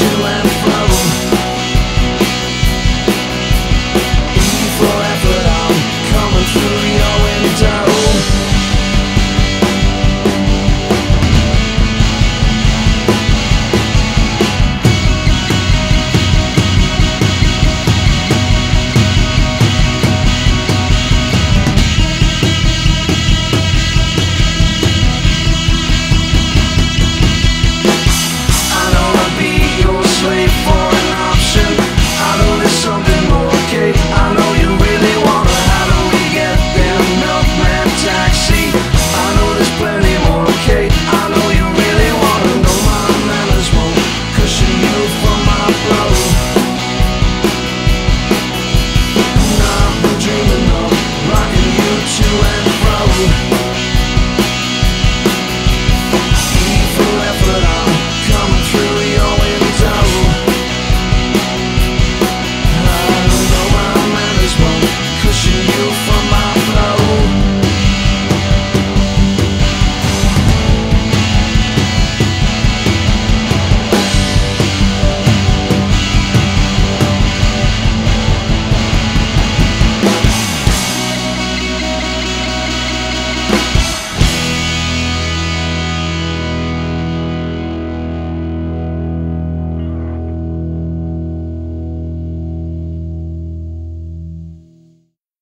to Eu for my